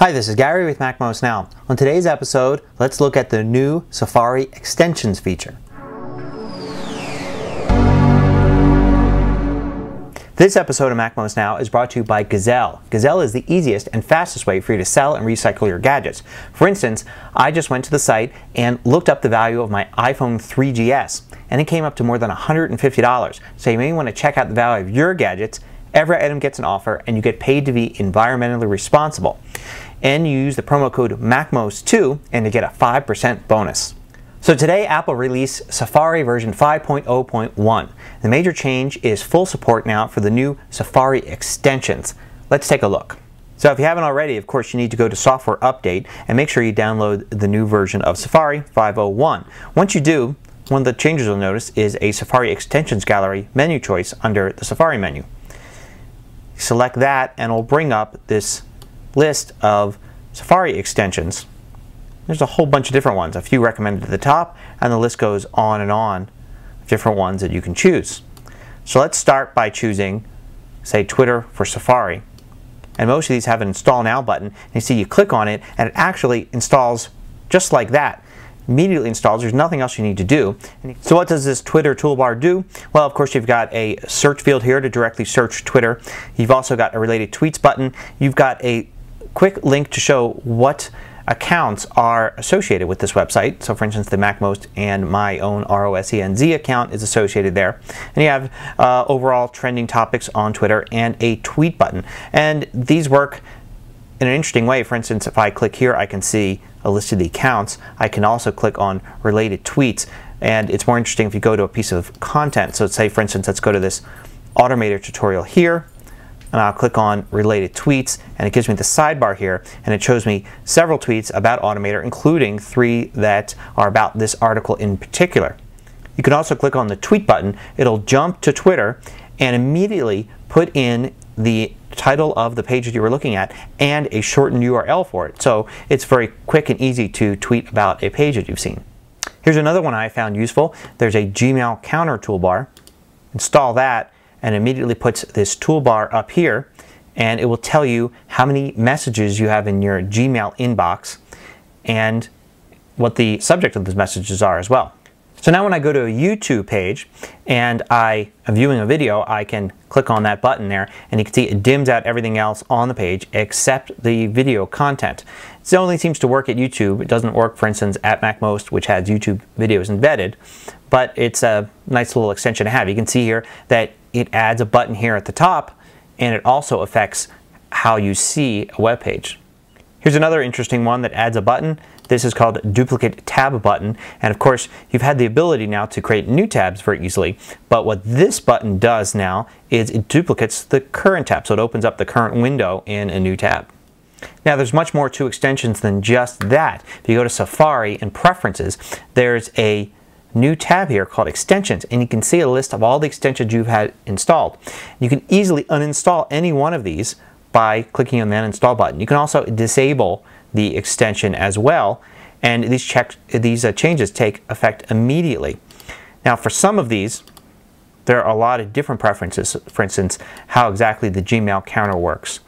Hi, this is Gary with MacMost Now. On today's episode, let's look at the new Safari Extensions feature. This episode of MacMost Now is brought to you by Gazelle. Gazelle is the easiest and fastest way for you to sell and recycle your gadgets. For instance, I just went to the site and looked up the value of my iPhone 3GS and it came up to more than $150. So you may want to check out the value of your gadgets. Every item gets an offer and you get paid to be environmentally responsible and you use the promo code MacMost2 and to get a 5% bonus. So today Apple released Safari version 5.0.1. The major change is full support now for the new Safari extensions. Let's take a look. So if you haven't already, of course, you need to go to Software Update and make sure you download the new version of Safari 5.01. Once you do, one of the changes you'll notice is a Safari Extensions Gallery menu choice under the Safari menu. Select that and it'll bring up this list of Safari extensions. There's a whole bunch of different ones, a few recommended at the top, and the list goes on and on different ones that you can choose. So let's start by choosing, say, Twitter for Safari. And most of these have an Install Now button. And you see you click on it, and it actually installs just like that immediately installs. There's nothing else you need to do. So what does this Twitter toolbar do? Well, of course, you've got a search field here to directly search Twitter. You've also got a related tweets button. You've got a quick link to show what accounts are associated with this website. So for instance, the MacMost and my own ROSENZ account is associated there. And you have uh, overall trending topics on Twitter and a tweet button. And these work in an interesting way. For instance, if I click here, I can see a list of the accounts. I can also click on related tweets. And it's more interesting if you go to a piece of content. So say, for instance, let's go to this Automator tutorial here and I'll click on related tweets and it gives me the sidebar here and it shows me several tweets about Automator including three that are about this article in particular. You can also click on the tweet button. It'll jump to Twitter and immediately put in the title of the page that you were looking at and a shortened URL for it. So it's very quick and easy to tweet about a page that you've seen. Here's another one I found useful. There's a Gmail counter toolbar. Install that and immediately puts this toolbar up here and it will tell you how many messages you have in your Gmail inbox and what the subject of those messages are as well. So now when I go to a YouTube page and I am viewing a video, I can click on that button there and you can see it dims out everything else on the page except the video content. It only seems to work at YouTube. It doesn't work, for instance, at MacMost, which has YouTube videos embedded, but it's a nice little extension to have. You can see here that it adds a button here at the top and it also affects how you see a web page. Here's another interesting one that adds a button. This is called duplicate tab button. And of course, you've had the ability now to create new tabs very easily. But what this button does now is it duplicates the current tab. So it opens up the current window in a new tab. Now there's much more to extensions than just that. If you go to Safari and Preferences, there's a new tab here called extensions and you can see a list of all the extensions you've had installed. You can easily uninstall any one of these by clicking on the uninstall button. You can also disable the extension as well and these, check, these uh, changes take effect immediately. Now for some of these there are a lot of different preferences for instance how exactly the Gmail counter works.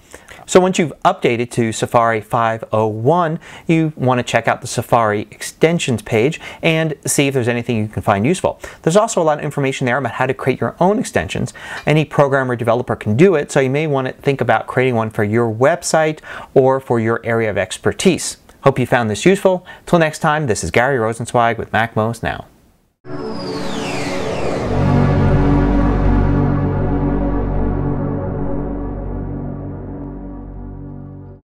So once you've updated to Safari 501, you want to check out the Safari extensions page and see if there's anything you can find useful. There's also a lot of information there about how to create your own extensions. Any programmer developer can do it, so you may want to think about creating one for your website or for your area of expertise. Hope you found this useful. Till next time, this is Gary Rosenzweig with MacMost Now.